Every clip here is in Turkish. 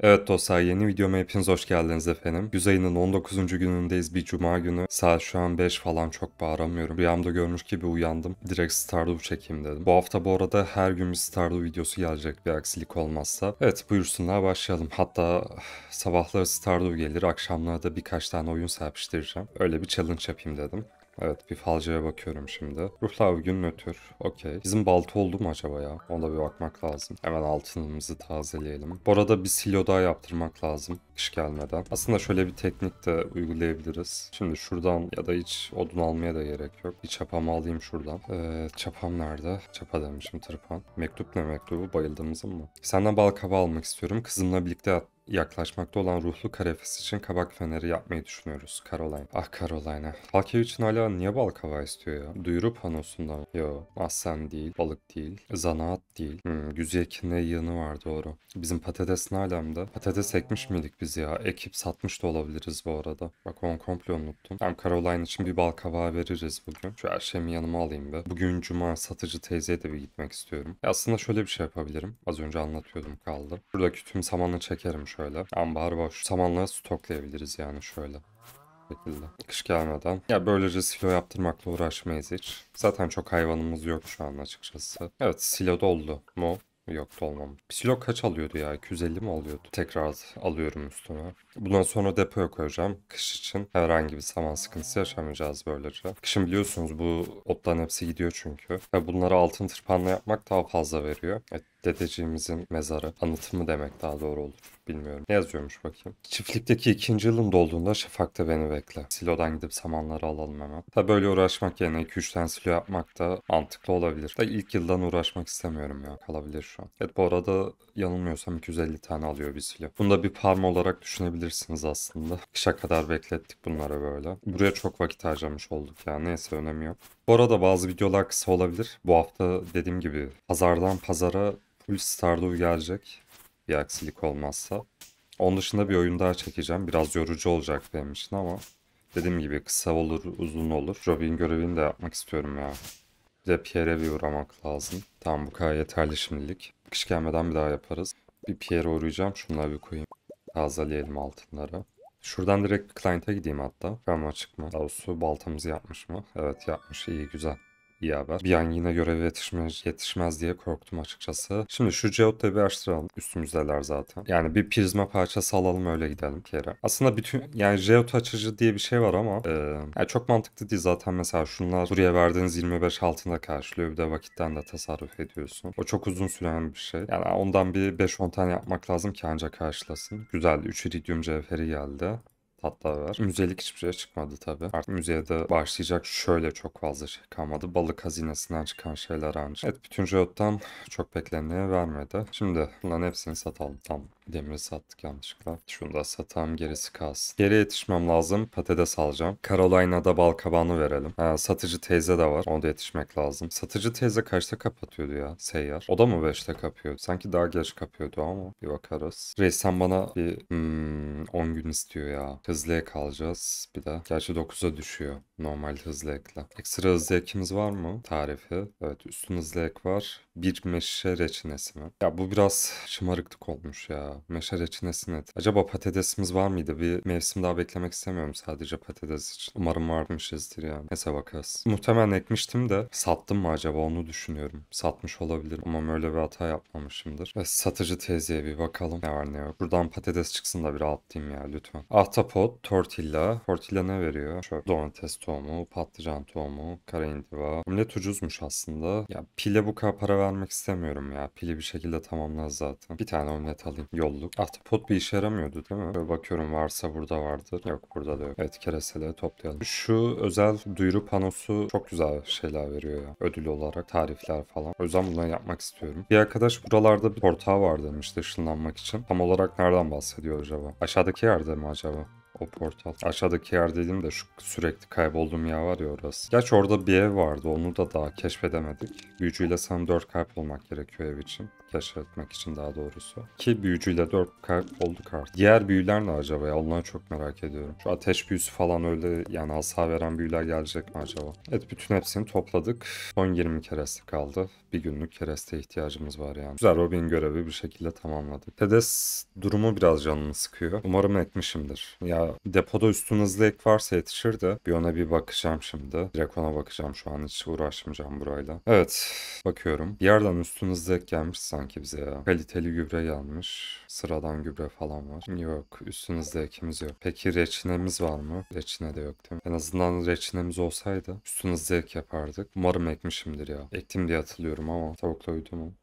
Evet dostlar yeni videoma hepiniz hoş geldiniz efendim. Güz ayının 19. günündeyiz bir cuma günü. Saat şu an 5 falan çok bağıramıyorum. Rüyamda görmüş gibi uyandım. Direkt Stardew çekeyim dedim. Bu hafta bu arada her gün bir Stardew videosu gelecek bir aksilik olmazsa. Evet buyursunlar başlayalım. Hatta sabahları Stardew gelir akşamları da birkaç tane oyun serpiştireceğim. Öyle bir challenge yapayım dedim. Evet bir falcaya bakıyorum şimdi. Ruhlar bugün nötr. Okey. Bizim balta oldu mu acaba ya? Ona bir bakmak lazım. Hemen altınımızı tazeleyelim. Bu arada bir silo daha yaptırmak lazım kış gelmeden. Aslında şöyle bir teknik de uygulayabiliriz. Şimdi şuradan ya da hiç odun almaya da gerek yok. Bir çapamı alayım şuradan. Ee, çapam nerede? Çapa demişim tırpan. Mektup ne mektubu? Bayıldığımızın mı? Senden bal kabağı almak istiyorum. Kızımla birlikte yaklaşmakta olan ruhlu karefes için kabak feneri yapmayı düşünüyoruz. Caroline. Ah Caroline. Halkev için hala niye bal kavağı istiyor ya? Duyuru panosundan. Yo. Aslen değil. Balık değil. Zanaat değil. Hmm, Güzeykin ne yığını var doğru. Bizim patates alemde? Patates ekmiş miydik biz ya? Ekip satmış da olabiliriz bu arada. Bak onu komple unuttum. Hem Caroline için bir bal kavağı veririz bugün. Şu her şeyimi yanıma alayım be. Bugün cuma satıcı teyzeye de bir gitmek istiyorum. Ya aslında şöyle bir şey yapabilirim. Az önce anlatıyordum kaldı. Buradaki tüm samanı çekerim şöyle. Ambar boş. Samanlığı stoklayabiliriz yani şöyle şekilde. Kış gelmeden. Ya böylece silo yaptırmakla uğraşmayız hiç. Zaten çok hayvanımız yok şu an açıkçası. Evet silo doldu mu? Yok dolmamış. Bir silo kaç alıyordu ya? 250 mi alıyordu? Tekrar alıyorum üstüne. Bundan sonra depoya koyacağım. Kış için herhangi bir saman sıkıntısı yaşamayacağız böylece. Kışın biliyorsunuz bu otların hepsi gidiyor çünkü. Ve bunları altın tırpanla yapmak daha fazla veriyor. Evet, dedeciğimizin mezarı. Anıtımı demek daha doğru olur. Bilmiyorum. Ne yazıyormuş bakayım. Çiftlikteki ikinci yılım dolduğunda şafakta beni bekle. Silodan gidip samanları alalım hemen. Tabi böyle uğraşmak yerine 2-3 tane silo yapmak da mantıklı olabilir. Da ilk yıldan uğraşmak istemiyorum ya. Kalabilir şu an. Evet bu arada yanılmıyorsam 250 tane alıyor bir silo. Bunu da bir parma olarak düşünebilirsiniz aslında. Kışa kadar beklettik bunları böyle. Buraya çok vakit harcamış olduk ya. Neyse önemi yok. Bu arada bazı videolar kısa olabilir. Bu hafta dediğim gibi pazardan pazara full Stardew gelecek. Bir aksilik olmazsa. Onun dışında bir oyun daha çekeceğim. Biraz yorucu olacak benim için ama dediğim gibi kısa olur, uzun olur. Robin görevini de yapmak istiyorum ya. Bir de Pierre'e bir uğramak lazım. Tamam bu kadar yeterli şimdilik. Kış gelmeden bir daha yaparız. Bir Pierre'e uğrayacağım. Şunları bir koyayım. Tazeleyelim altınları. Şuradan direkt client'a gideyim hatta. Tam açık mı? Davusu baltamızı yapmış mı? Evet yapmış. İyi güzel. İyi haber. Bir an yine görev yetişmez, yetişmez diye korktum açıkçası. Şimdi şu Geot'ta bir araştıralım. Üstümüzdeler zaten. Yani bir prizma parçası alalım öyle gidelim bir kere. Aslında bütün yani Geot açıcı diye bir şey var ama e, yani çok mantıklı değil zaten mesela şunlar buraya verdiğiniz 25 altında karşılıyor. Bir de vakitten de tasarruf ediyorsun. O çok uzun süren bir şey. Yani ondan bir 5-10 tane yapmak lazım ki ancak karşılasın. Güzel 3 iridium cevheri geldi tatlar var. Müzelik hiçbir şey çıkmadı tabii. Artık müzeye de başlayacak şöyle çok fazla şey kalmadı. Balık hazinesinden çıkan şeyler ancak. Evet bütün Jot'tan çok beklenmeye vermedi. Şimdi bunların hepsini satalım. Tamam. Demiri sattık yanlışlıkla. Şunu da satalım gerisi kalsın. Geri yetişmem lazım. Patates alacağım. Carolina'da bal kabağını verelim. Ha, satıcı teyze de var. Ona da yetişmek lazım. Satıcı teyze kaçta kapatıyordu ya seyyar? O da mı 5'te kapıyordu? Sanki daha geç kapıyordu ama bir bakarız. Reis sen bana bir hmm, 10 gün istiyor ya. Hızlı ek alacağız. Bir de. Gerçi 9'a düşüyor. Normal hızlı ekle. Ekstra hızlı ekimiz var mı? Tarifi. Evet üstün hızlı ek var. Bir meşe reçinesi mi? Ya bu biraz şımarıklık olmuş ya. Meşe reçinesi net. Acaba patatesimiz var mıydı? Bir mevsim daha beklemek istemiyorum sadece patates için. Umarım varmışızdır yani. Neyse bakarız. Muhtemelen ekmiştim de sattım mı acaba onu düşünüyorum. Satmış olabilirim ama öyle bir hata yapmamışımdır. Ve satıcı teyzeye bir bakalım. Ne var ne yok. Buradan patates çıksın da bir rahatlayayım ya lütfen. Ahtapot, tortilla. Tortilla ne veriyor? Şöyle domates tohumu, patlıcan tohumu, kara indiva. Omlet ucuzmuş aslında. Ya pile bu kadar para vermek istemiyorum ya. Pili bir şekilde tamamlar zaten. Bir tane omlet alayım. Yolluk. Ahtapot bir işe yaramıyordu değil mi? Böyle bakıyorum varsa burada vardır. Yok burada da yok. Evet kereseleri toplayalım. Şu özel duyuru panosu çok güzel şeyler veriyor ya. Ödül olarak tarifler falan. O yüzden bunları yapmak istiyorum. Bir arkadaş buralarda bir portağı var demişti ışınlanmak için. Tam olarak nereden bahsediyor acaba? Aşağıdaki yerde mi acaba? O portal. Aşağıdaki yer dediğim de şu sürekli kaybolduğum yer var ya orası. Gerçi orada bir ev vardı. Onu da daha keşfedemedik. Büyücüyle sanırım 4 kalp olmak gerekiyor ev için. Keşfetmek için daha doğrusu. Ki büyücüyle 4 kalp olduk artık. Diğer büyüler ne acaba ya? Onları çok merak ediyorum. Şu ateş büyüsü falan öyle yani hasar veren büyüler gelecek mi acaba? Evet bütün hepsini topladık. Son 20 kereste kaldı. Bir günlük kereste ihtiyacımız var yani. Güzel Robin görevi bir şekilde tamamladık. Tedes durumu biraz canını sıkıyor. Umarım etmişimdir. Ya depoda üstün hızlı ek varsa yetişir de bir ona bir bakacağım şimdi. Direkt ona bakacağım şu an hiç uğraşmayacağım burayla. Evet bakıyorum. Bir yerden üstün hızlı ek gelmiş sanki bize ya. Kaliteli gübre gelmiş. Sıradan gübre falan var. Yok üstün hızlı ekimiz yok. Peki reçinemiz var mı? Reçine de yok değil mi? En azından reçinemiz olsaydı üstün hızlı ek yapardık. Umarım ekmişimdir ya. Ektim diye hatırlıyorum ama tavukla uyudu mu?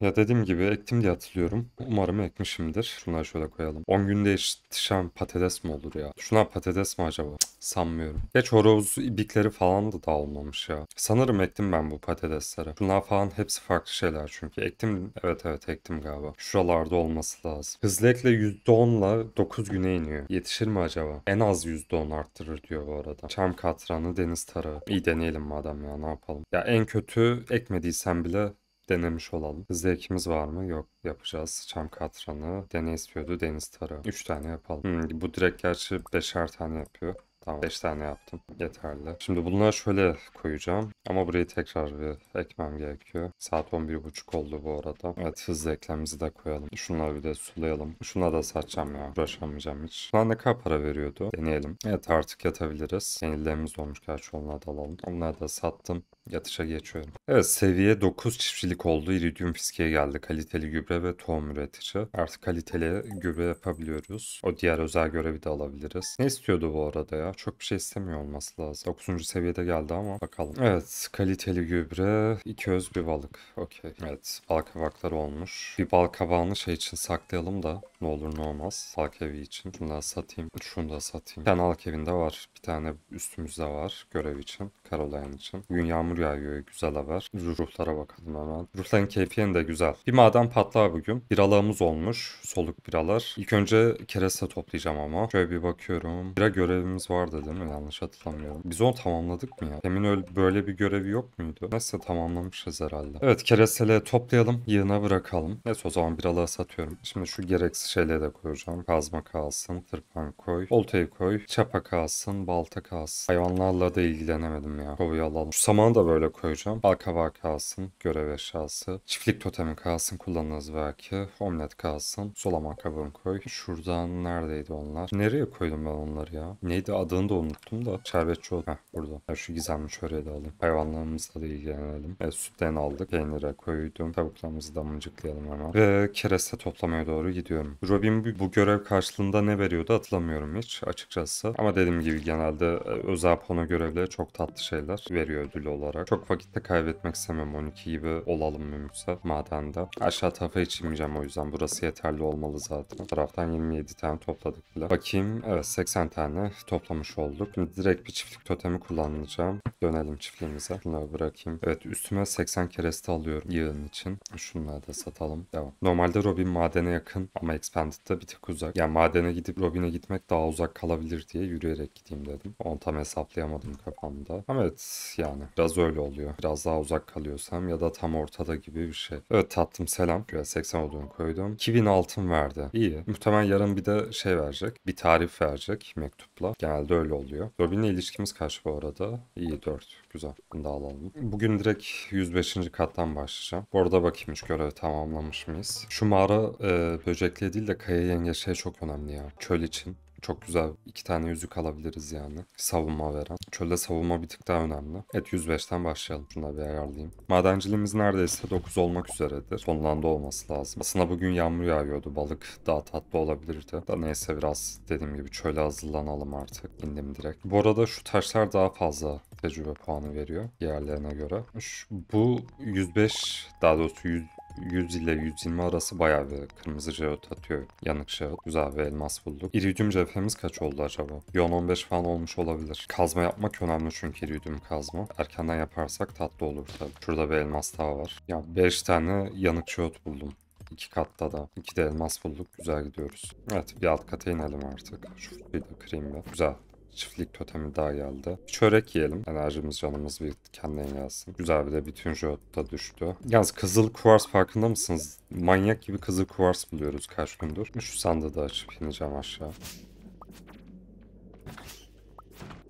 Ya dediğim gibi ektim diye hatırlıyorum. Umarım ekmişimdir. Şunları şöyle koyalım. 10 günde yetişen patates mi olur ya? Şuna patates mi acaba? Sanmıyorum. Geç horoz ibikleri falan da daha olmamış ya. Sanırım ektim ben bu patatesleri. Şunlar falan hepsi farklı şeyler çünkü. Ektim evet evet ektim galiba. Şuralarda olması lazım. Hızlı ekle %10'la 9 güne iniyor. Yetişir mi acaba? En az %10 arttırır diyor bu arada. Çam katranı, deniz tarağı. İyi deneyelim madem ya ne yapalım. Ya en kötü ekmediysen bile denemiş olalım. Hızlı ekimiz var mı? Yok yapacağız. Çam katranı, deney istiyordu, deniz tarağı. 3 tane yapalım. Hmm, bu direkt gerçi 5'er tane yapıyor. Tamam 5 tane yaptım. Yeterli. Şimdi bunları şöyle koyacağım. Ama burayı tekrar bir ekmem gerekiyor. Saat 11.30 oldu bu arada. Evet hızlı eklemimizi de koyalım. Şunları bir de sulayalım. Şunları da satacağım ya. Uğraşamayacağım hiç. Bunlar ne kadar para veriyordu? Deneyelim. Evet artık yatabiliriz. Yenilerimiz olmuş gerçi onları da alalım. Onları da sattım. Yatışa geçiyorum. Evet seviye 9 çiftçilik oldu. İridium fiskiye geldi. Kaliteli gübre ve tohum üretici. Artık kaliteli gübre yapabiliyoruz. O diğer özel görevi de alabiliriz. Ne istiyordu bu arada ya? Çok bir şey istemiyor olması lazım. 9. seviyede geldi ama bakalım. Evet kaliteli gübre. iki öz bir balık. Okey. Evet bal kabakları olmuş. Bir bal kabağını şey için saklayalım da ne olur ne olmaz. Halk evi için. Şunu da satayım. Şunu da satayım. Bir tane halk evinde var. Bir tane üstümüzde var görev için. Caroline için. Bugün yağmur yağıyor. Güzel haber. Ruhlara bakalım hemen. Ruhların keyfiyen de güzel. Bir maden patlar bugün. Biralığımız olmuş. Soluk biralar. İlk önce kereste toplayacağım ama. Şöyle bir bakıyorum. Bira görevimiz vardı değil mi? Yanlış hatırlamıyorum. Biz onu tamamladık mı ya? Emin öyle böyle bir görevi yok muydu? Neyse tamamlamışız herhalde. Evet keresteleri toplayalım. Yığına bırakalım. Neyse o zaman biralığı satıyorum. Şimdi şu gereksiz şeyleri de koyacağım. Kazma kalsın. Tırpan koy. Oltayı koy. Çapa kalsın. Balta kalsın. Hayvanlarla da ilgilenemedim ya. Kovayı alalım. Şu samanı da böyle koyacağım. Balkavağı kalsın. Görev eşyası. Çiftlik totemi kalsın. Kullanırız belki. Omlet kalsın. Sulama kabını koy. Şuradan neredeydi onlar? Nereye koydum ben onları ya? Neydi adını da unuttum da. Şerbetçi oldu. Heh burada. Ya şu gizemli çöreği de alayım. Hayvanlarımızla da ilgilenelim. Evet sütten aldık. Peynire koydum. Tavuklarımızı da mıncıklayalım hemen. Ve kereste toplamaya doğru gidiyorum. Robin bu- görev karşılığında ne veriyordu hatırlamıyorum hiç açıkçası. Ama dediğim gibi genelde e, özel pano görevleri çok tatlı şeyler veriyor ödül olarak. Çok vakitte kaybetmek istemem 12 gibi olalım mümkünse madende. Aşağı tarafa hiç inmeyeceğim o yüzden burası yeterli olmalı zaten. Taraftan 27 tane topladık bile. Bakayım evet 80 tane toplamış olduk. Şimdi direkt bir çiftlik totemi kullanacağım. Dönelim çiftliğimize. Şunları bırakayım. Evet üstüme 80 kereste alıyorum yığın için. Şunları da satalım. Devam. Normalde Robin madene yakın ama Expanded'da bir tık uzak. Yani madene gidip Robin'e gitmek daha uzak kalabilir diye yürüyerek gideyim dedim. Onu tam hesaplayamadım kafamda. Ama evet yani biraz öyle oluyor. Biraz daha uzak kalıyorsam ya da tam ortada gibi bir şey. Evet tatlım selam. Şöyle 80 olduğunu koydum. 2000 altın verdi. İyi. Muhtemelen yarın bir de şey verecek. Bir tarif verecek mektupla. Genelde öyle oluyor. Robin'le ilişkimiz kaç bu arada? İyi 4. Güzel. Bunu da alalım. Bugün direkt 105. kattan başlayacağım. Bu arada bakayım hiç görevi tamamlamış mıyız? Şu mağara e, böcekliği değil de kaya yengeçleri çok önemli ya. Çöl için. Çok güzel iki tane yüzük alabiliriz yani. Savunma veren. Çölde savunma bir tık daha önemli. Evet 105'ten başlayalım. Şunu bir ayarlayayım. Madenciliğimiz neredeyse 9 olmak üzeredir. Sonunda olması lazım. Aslında bugün yağmur yağıyordu. Balık daha tatlı olabilirdi. Da neyse biraz dediğim gibi çöle hazırlanalım artık. İndim direkt. Bu arada şu taşlar daha fazla tecrübe puanı veriyor diğerlerine göre. Şu, bu 105 daha doğrusu 100 100 ile 120 arası bayağı bir kırmızı jeot atıyor. Yanık jeot. Güzel bir elmas bulduk. İridium cevherimiz kaç oldu acaba? Bir 10-15 falan olmuş olabilir. Kazma yapmak önemli çünkü iridium kazma. Erkenden yaparsak tatlı olur tabii. Şurada bir elmas daha var. Ya 5 tane yanık jeot buldum. İki katta da. İki de elmas bulduk. Güzel gidiyoruz. Evet bir alt kata inelim artık. Şu bir de kırayım bir. Güzel. Çiftlik totemi daha geldi. Çörek yiyelim. Enerjimiz canımız bir kendine gelsin. Güzel bir de bütün jot düştü. Yalnız kızıl kuvars farkında mısınız? Manyak gibi kızıl kuvars buluyoruz kaç gündür. Şu sandığı da açıp ineceğim aşağı.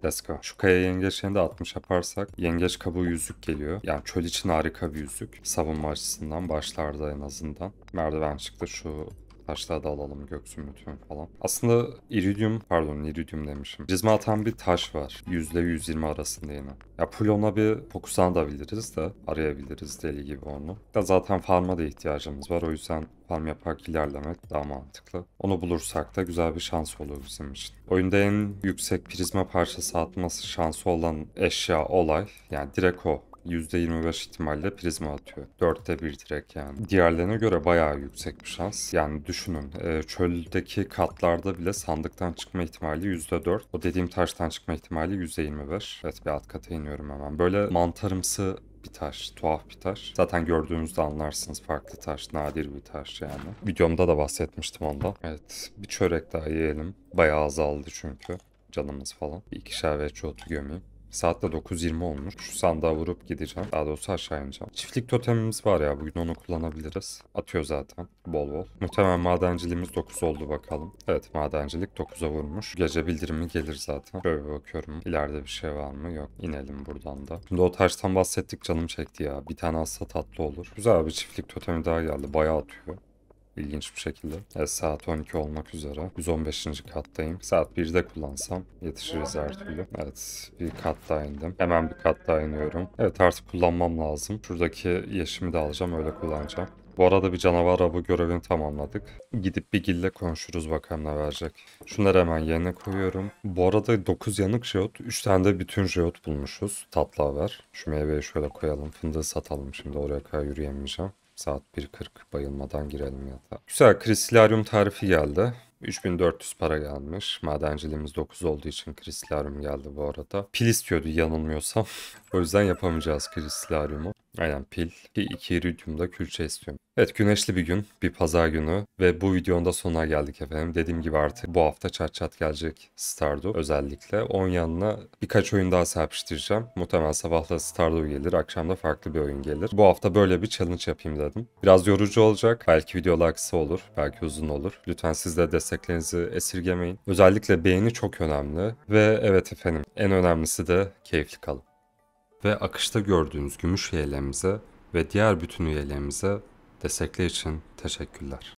Let's go. Şu kaya yengeçlerini de 60 yaparsak yengeç kabuğu yüzük geliyor. Yani çöl için harika bir yüzük. Savunma açısından başlarda en azından. Merdiven çıktı şu Taşları da alalım göksü bütün falan. Aslında iridium pardon iridium demişim. Prizma atan bir taş var. %120 arasında yine. Ya Plon'a bir fokuslanabiliriz de arayabiliriz deli gibi onu. Da zaten farm'a da ihtiyacımız var. O yüzden farm yaparak ilerlemek daha mantıklı. Onu bulursak da güzel bir şans olur bizim için. Oyunda en yüksek prizma parçası atması şansı olan eşya olay. Yani direkt o. %25 ihtimalle prizma atıyor. Dörtte bir direkt yani. Diğerlerine göre bayağı yüksek bir şans. Yani düşünün e, çöldeki katlarda bile sandıktan çıkma ihtimali %4. O dediğim taştan çıkma ihtimali %25. Evet bir alt kata iniyorum hemen. Böyle mantarımsı bir taş, tuhaf bir taş. Zaten gördüğünüzde anlarsınız farklı taş, nadir bir taş yani. Videomda da bahsetmiştim ondan. Evet bir çörek daha yiyelim. Bayağı azaldı çünkü canımız falan. Bir ikişer ve çoğutu gömeyim. Saat de 9.20 olmuş. Şu sandığa vurup gideceğim. Daha doğrusu aşağı ineceğim. Çiftlik totemimiz var ya. Bugün onu kullanabiliriz. Atıyor zaten. Bol bol. Muhtemelen madenciliğimiz 9 oldu bakalım. Evet madencilik 9'a vurmuş. Gece bildirimi gelir zaten. Şöyle bakıyorum. İleride bir şey var mı? Yok. İnelim buradan da. Şimdi o taştan bahsettik canım çekti ya. Bir tane alsa tatlı olur. Güzel bir çiftlik totemi daha geldi. Bayağı atıyor. İlginç bir şekilde. Evet, saat 12 olmak üzere. 115. kattayım. Saat 1'de kullansam yetişiriz her türlü. Evet bir kat daha indim. Hemen bir kat daha iniyorum. Evet artık kullanmam lazım. Şuradaki yeşimi de alacağım öyle kullanacağım. Bu arada bir canavar avı görevini tamamladık. Gidip bir gille konuşuruz bakalım ne verecek. Şunları hemen yerine koyuyorum. Bu arada 9 yanık jeot, 3 tane de bütün jeot bulmuşuz. Tatlı haber. Şu meyveyi şöyle koyalım. Fındığı satalım şimdi oraya kadar yürüyemeyeceğim. Saat 1.40 bayılmadan girelim yatağa. Güzel kristilaryum tarifi geldi. 3400 para gelmiş. Madenciliğimiz 9 olduğu için kristilaryum geldi bu arada. Pil istiyordu yanılmıyorsam. o yüzden yapamayacağız kristilaryumu. Aynen pil. 2 iridiumda külçe istiyorum. Evet güneşli bir gün, bir pazar günü ve bu videonun da sonuna geldik efendim. Dediğim gibi artık bu hafta çat çat gelecek Stardew özellikle. Onun yanına birkaç oyun daha serpiştireceğim. Muhtemelen sabahla Stardew gelir, akşam da farklı bir oyun gelir. Bu hafta böyle bir challenge yapayım dedim. Biraz yorucu olacak. Belki videolar kısa olur, belki uzun olur. Lütfen siz de desteklerinizi esirgemeyin. Özellikle beğeni çok önemli ve evet efendim en önemlisi de keyifli kalın. Ve akışta gördüğünüz gümüş üyelerimize ve diğer bütün üyelerimize destekler için teşekkürler.